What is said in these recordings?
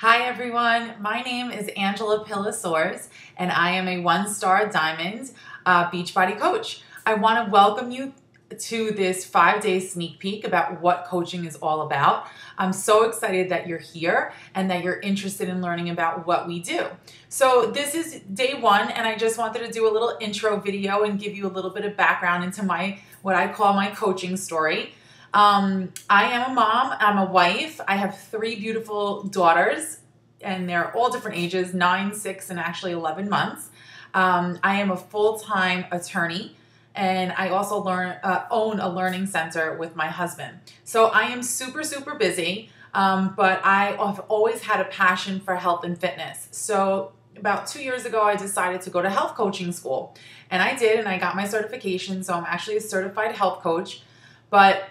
Hi everyone, my name is Angela Pilla Soares and I am a one-star diamond uh, Beachbody coach. I want to welcome you to this five-day sneak peek about what coaching is all about. I'm so excited that you're here and that you're interested in learning about what we do. So this is day one and I just wanted to do a little intro video and give you a little bit of background into my what I call my coaching story. Um, I am a mom, I'm a wife, I have three beautiful daughters, and they're all different ages nine, six, and actually 11 months. Um, I am a full time attorney. And I also learn uh, own a learning center with my husband. So I am super, super busy, um, but I have always had a passion for health and fitness. So about two years ago, I decided to go to health coaching school. And I did, and I got my certification. So I'm actually a certified health coach. But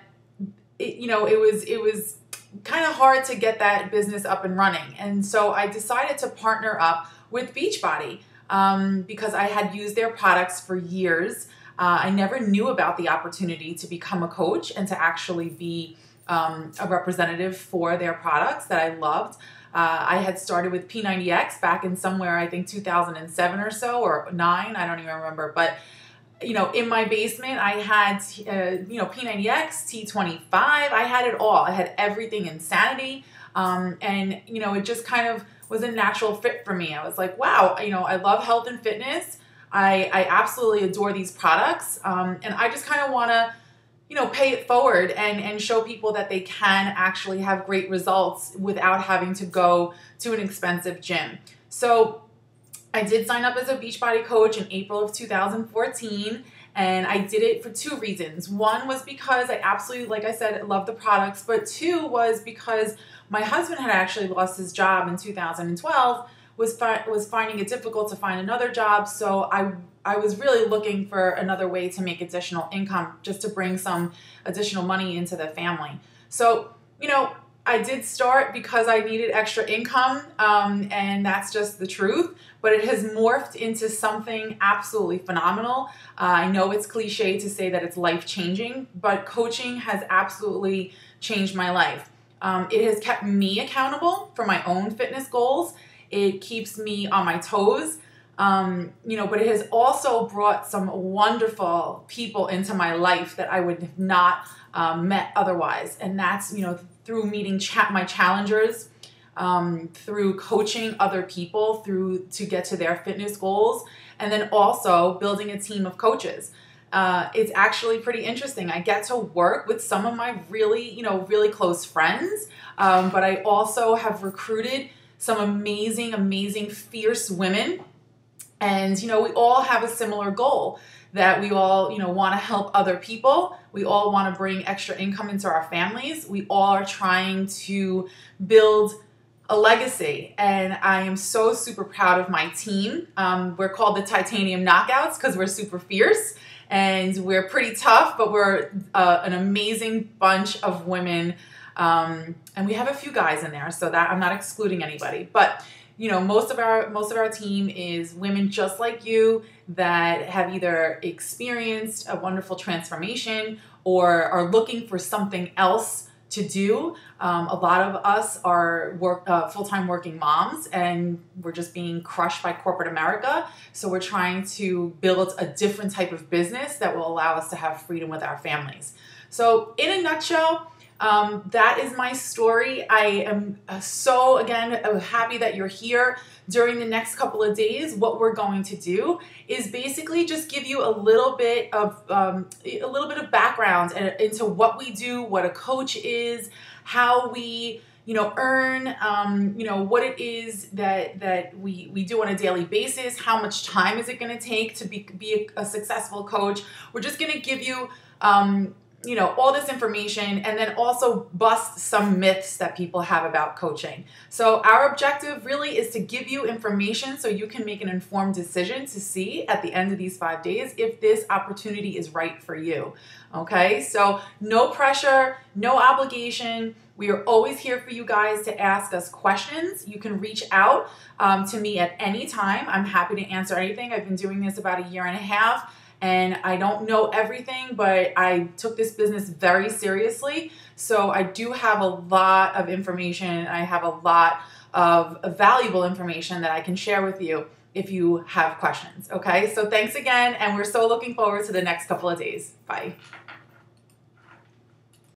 it, you know, it was it was kind of hard to get that business up and running. And so I decided to partner up with Beachbody um, because I had used their products for years. Uh, I never knew about the opportunity to become a coach and to actually be um, a representative for their products that I loved. Uh, I had started with P90X back in somewhere, I think 2007 or so, or nine, I don't even remember. But you know, in my basement, I had, uh, you know, P90X, T25. I had it all. I had everything Insanity. Um, and, you know, it just kind of was a natural fit for me. I was like, wow, you know, I love health and fitness. I, I absolutely adore these products. Um, and I just kind of want to, you know, pay it forward and, and show people that they can actually have great results without having to go to an expensive gym. So I did sign up as a Beachbody coach in April of 2014 and I did it for two reasons. One was because I absolutely, like I said, love the products, but two was because my husband had actually lost his job in 2012, was fi- was finding it difficult to find another job, so I I was really looking for another way to make additional income just to bring some additional money into the family. So, you know, I did start because I needed extra income, um, and that's just the truth. But it has morphed into something absolutely phenomenal. Uh, I know it's cliche to say that it's life changing, but coaching has absolutely changed my life. Um, it has kept me accountable for my own fitness goals. It keeps me on my toes. Um, you know, but it has also brought some wonderful people into my life that I would have not um, met otherwise. And that's, you know, through meeting cha- my challengers, um, through coaching other people through to get to their fitness goals, and then also building a team of coaches. Uh, it's actually pretty interesting. I get to work with some of my really, you know, really close friends, um, but I also have recruited some amazing, amazing, fierce women. And, you know, we all have a similar goal that we all, you know, want to help other people. We all want to bring extra income into our families. We all are trying to build a legacy. And I am so super proud of my team. Um, we're called the Titanium Knockouts because we're super fierce and we're pretty tough, but we're uh, an amazing bunch of women. Um, and we have a few guys in there, so that I'm not excluding anybody. But you know most of our most of our team is women just like you that have either experienced a wonderful transformation or are looking for something else to do. Um, a lot of us are work uh, full time working moms, and we're just being crushed by corporate America. So we're trying to build a different type of business that will allow us to have freedom with our families. So, in a nutshell, um, that is my story. I am uh, so, again, uh, happy that you're here. During the next couple of days, what we're going to do is basically just give you a little bit of um, a little bit of background into what we do, what a coach is, how we you know earn um, you know what it is that that we we do on a daily basis how much time is it going to take to be, be a, a, successful coach we're just going to give you um, you know all this information and then also bust some myths that people have about coaching. So our objective really is to give you information so you can make an informed decision to see at the end of these five days if this opportunity is right for you okay? So no pressure no obligation. We are always here for you guys to ask us questions. You can reach out um, to me at any time. I'm happy to answer anything. I've been doing this about a year and a half and I don't know everything, but I took this business very seriously. So I do have a lot of information. I have a lot of valuable information that I can share with you if you have questions. Okay, so thanks again, and we're so looking forward to the next couple of days. Bye.